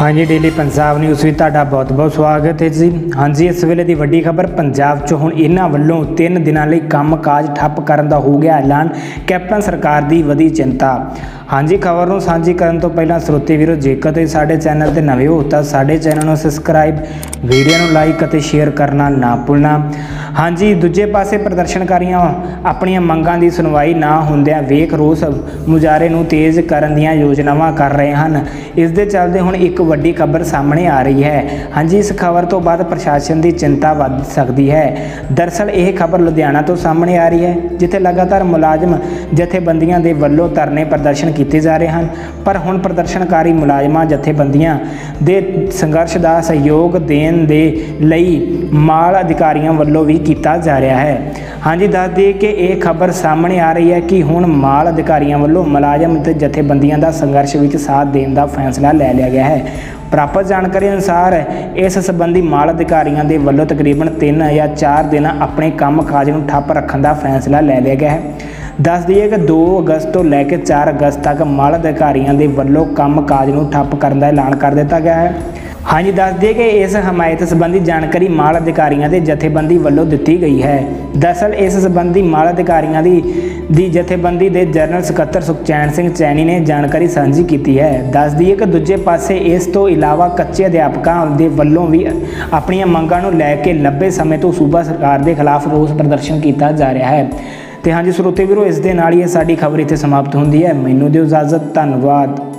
ਹਾਂਜੀ daily Punjab news ਵਿੱਚ ਤੁਹਾਡਾ ਬਹੁਤ-ਬਹੁਤ ਸਵਾਗਤ ਹੈ ਜੀ। ਹਾਂਜੀ, ਇਸ ਵੇਲੇ ਦੀ ਵੱਡੀ ਖਬਰ, ਪੰਜਾਬ 'ਚ ਹੁਣ ਇਹਨਾਂ ਵੱਲੋਂ 3 ਦਿਨਾਂ ਲਈ ਕੰਮਕਾਜ ਠੱਪ ਕਰਨ ਦਾ ਹੋ ਗਿਆ ਐਲਾਨ, ਕੈਪਟਨ ਸਰਕਾਰ ਦੀ ਵਧੀ ਚਿੰਤਾ। ਹਾਂਜੀ, ਖਬਰ ਨੂੰ ਸਾਂਝੀ ਕਰਨ ਤੋਂ ਪਹਿਲਾਂ ਸਰੋਤੇ ਵੀਰੋ, ਜੇਕਰ ਤੁਸੀਂ ਸਾਡੇ ਚੈਨਲ ਤੇ ਨਵੇਂ ਹੋ, ਤਾਂ ਸਾਡੇ ਚੈਨਲ ਨੂੰ ਸਬਸਕ੍ਰਾਈਬ, ਵੀਡੀਓ ਨੂੰ ਲਾਈਕ ਅਤੇ ਸ਼ੇਅਰ ਕਰਨਾ ਨਾ ਭੁੱਲਣਾ। ਹਾਂਜੀ, ਦੂਜੇ ਪਾਸੇ ਪ੍ਰਦਰਸ਼ਨਕਾਰੀਆਂ ਆਪਣੀਆਂ ਮੰਗਾਂ ਦੀ ਸੁਣਵਾਈ ਨਾ ਹੁੰਦਿਆਂ ਵੇਖ ਰੋਸ ਮੁਜ਼ਾਹਰੇ ਨੂੰ ਤੇਜ਼ ਕਰਨ ਦੀਆਂ ਯੋਜਨਾਵਾਂ ਕਰ ਰਹੇ ਹਨ। ਇਸ ਦੇ ਚੱਲਦੇ ਹੁਣ ਇੱਕ ਵੱਡੀ ਖਬਰ ਸਾਹਮਣੇ ਆ ਰਹੀ ਹੈ। ਹਾਂਜੀ, ਇਸ ਖਬਰ ਤੋਂ ਬਾਅਦ ਪ੍ਰਸ਼ਾਸਨ ਦੀ ਚਿੰਤਾ ਵੱਧ ਸਕਦੀ ਹੈ। ਦਰਸਲ ਇਹ ਖਬਰ ਲੁਧਿਆਣਾ ਤੋਂ ਸਾਹਮਣੇ ਆ ਰਹੀ ਹੈ, ਜਿੱਥੇ ਲਗਾਤਾਰ ਮੁਲਾਜ਼ਮ ਜਥੇਬੰਦੀਆਂ ਦੇ ਵੱਲੋਂ ਧਰਨੇ ਪ੍ਰਦਰਸ਼ਨ ਕੀਤੇ ਜਾ ਰਹੇ ਹਨ। ਪਰ ਹੁਣ ਪ੍ਰਦਰਸ਼ਨਕਾਰੀ ਮੁਲਾਜ਼ਮਾਂ ਜਥੇਬੰਦੀਆਂ ਦੇ ਸੰਘਰਸ਼ ਦਾ ਸਹਿਯੋਗ ਦੇਣ ਦੇ ਲਈ ਮਾਲ ਅਧਿਕਾਰੀਆਂ ਵੱਲੋਂ ਵੀ ਕੀਤਾ ਜਾ ਰਿਹਾ ਹੈ। ਹਾਂਜੀ, ਦੱਸ ਦਈਏ ਕਿ ਇਹ ਖਬਰ ਸਾਹਮਣੇ ਆ ਰਹੀ ਹੈ ਕਿ ਹੁਣ ਮਾਲ ਅਧਿਕਾਰੀਆਂ ਵੱਲੋਂ ਮੁਲਾਜ਼ਮ ਤੇ ਜਥੇਬੰਦੀਆਂ ਦਾ ਸੰਘਰਸ਼ ਵਿੱਚ ਸਾਥ ਦੇਣ ਦਾ ਫੈਸਲਾ ਲੈ ਲਿਆ ਗਿਆ ਹੈ। ਪ੍ਰਾਪਤ ਜਾਣਕਾਰੀ ਅਨੁਸਾਰ ਇਸ ਸੰਬੰਧੀ ਮਾਲ ਅਧਿਕਾਰੀਆਂ ਦੇ ਵੱਲੋਂ ਤਕਰੀਬਨ 3 ਜਾਂ 4 ਦਿਨ ਆਪਣੇ ਕੰਮ ਕਾਜ ਨੂੰ ਠੱਪ ਰੱਖਣ ਦਾ ਫੈਸਲਾ ਲੈ ਲਿਆ ਗਿਆ ਹੈ। ਦੱਸ ਦਈਏ ਕਿ 2 ਅਗਸਤ ਤੋਂ ਲੈ ਕੇ 4 ਅਗਸਤ ਤੱਕ ਮਾਲ ਅਧਿਕਾਰੀਆਂ ਦੇ ਵੱਲੋਂ ਕੰਮ ਕਾਜ ਨੂੰ ਠੱਪ ਕਰਨ ਦਾ ਐਲਾਨ ਕਰ ਦਿੱਤਾ ਗਿਆ ਹੈ। ਹਾਂਜੀ, ਦੱਸ ਦਈਏ ਕਿ ਇਸ ਹਮਾਇਤ ਸੰਬੰਧੀ ਜਾਣਕਾਰੀ ਮਾਲ ਅਧਿਕਾਰੀਆਂ ਦੇ ਜਥੇਬੰਦੀ ਵੱਲੋਂ ਦਿੱਤੀ ਗਈ ਹੈ। ਦਰਅਸਲ, ਇਸ ਸੰਬੰਧੀ ਮਾਲ ਅਧਿਕਾਰੀਆਂ ਦੀ ਦੀ ਜਥੇਬੰਦੀ ਦੇ ਜਨਰਲ ਸਕੱਤਰ ਸੁਖਚੈਨ ਸਿੰਘ ਚੈਨੀ ਨੇ ਜਾਣਕਾਰੀ ਸਾਂਝੀ ਕੀਤੀ ਹੈ। ਦੱਸ ਦਈਏ ਕਿ ਦੂਜੇ ਪਾਸੇ, ਇਸ ਤੋਂ ਇਲਾਵਾ ਕੱਚੇ ਅਧਿਆਪਕਾਂ ਦੇ ਵੱਲੋਂ ਵੀ ਆਪਣੀਆਂ ਮੰਗਾਂ ਨੂੰ ਲੈ ਕੇ ਲੰਬੇ ਸਮੇਂ ਤੋਂ ਸੂਬਾ ਸਰਕਾਰ ਦੇ ਖਿਲਾਫ ਰੋਸ ਪ੍ਰਦਰਸ਼ਨ ਕੀਤਾ ਜਾ ਰਿਹਾ ਹੈ। ਤੇ ਹਾਂਜੀ, ਸਰੋਤੇ ਵੀਰੋ, ਇਸ ਦੇ ਨਾਲ ਹੀ ਇਹ ਸਾਡੀ ਖਬਰ ਇੱਥੇ ਸਮਾਪਤ ਹੁੰਦੀ ਹੈ। ਮੈਨੂੰ ਦਿਓ ਇਜਾਜ਼ਤ, ਧੰਨਵਾਦ।